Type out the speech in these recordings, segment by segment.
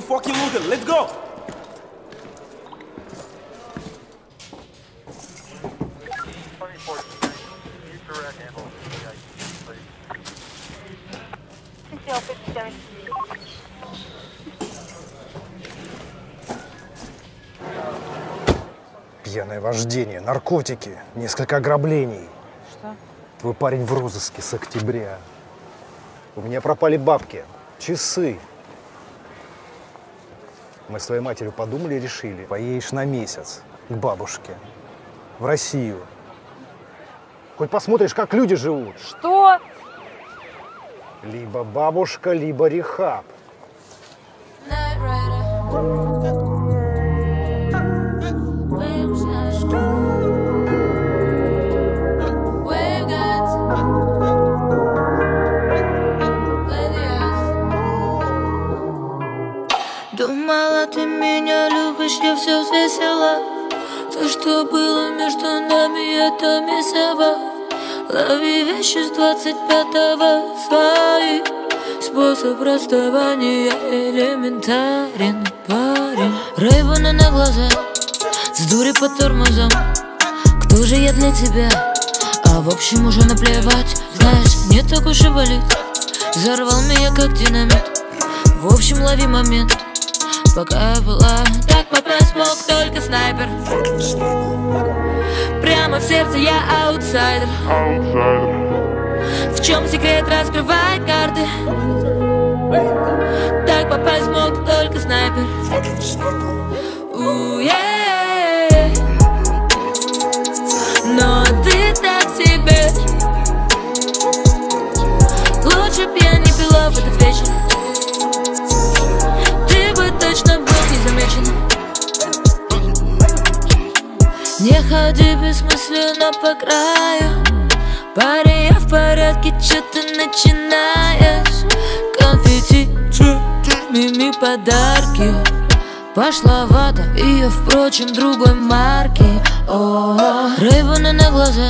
fucking looting. Let's go. Пьяное вождение, наркотики, несколько ограблений. Что? Твой парень в розыске с октября. У меня пропали бабки, часы. Мы с твоей матерью подумали и решили. Поедешь на месяц к бабушке, в Россию. Хоть посмотришь, как люди живут. Что? Либо бабушка, либо рехаб. Думала, ты меня любишь, я все взвесила. То, что было между нами, это месиво Лови вещи с двадцать пятого. Свои Способ расставания элементарен, парень. Рейваны на глаза, с дури под тормозом. Кто же я для тебя? А в общем уже наплевать Знаешь, не так уж и болит. Взорвал меня как динамит. В общем, лови момент Пока я была Так попасть мог только снайпер. Прямо в сердце я аутсайдер. В чем секрет, раскрывай карты. Так попасть мог только снайпер. У-е-е. Не ходи бессмысленно по краю Парень, я в порядке, чё ты начинаешь? Конфетти, мими подарки. Пошловато, и я, впрочем, другой марки. О, Рейваны на глаза,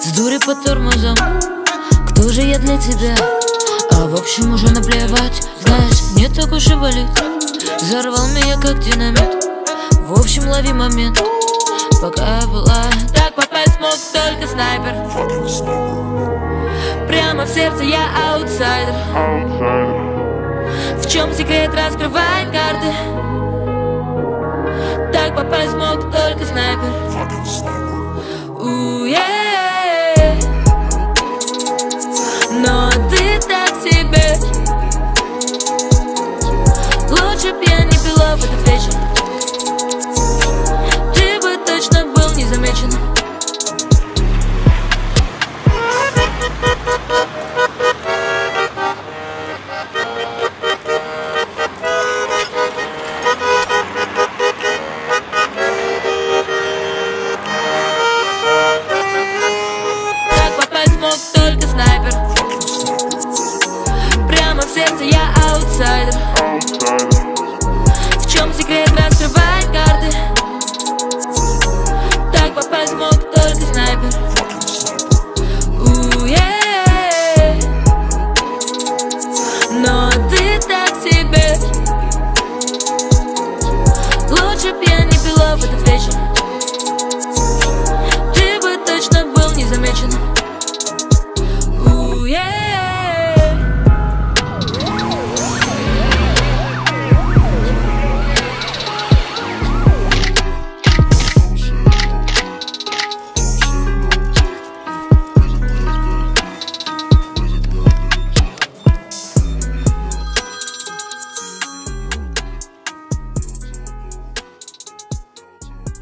с дури под тормозом. Кто же я для тебя? А в общем уже наплевать Знаешь, не так уж и болит. Взорвал меня как динамит. В общем, лови момент Пока я была. Так попасть мог только снайпер. Прямо в сердце я аутсайдер. В чем секрет, раскрывай карты? Так попасть мог только снайпер. У-е-е.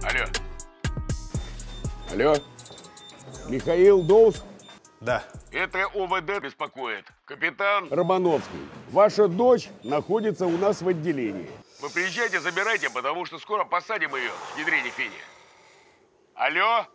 Алло. Алло. Михаил Доус, Да. это ОВД беспокоит. Капитан, Романовский, ваша дочь находится у нас в отделении. вы приезжайте, забирайте, потому что скоро посадим ее в ядрене фене. Алло.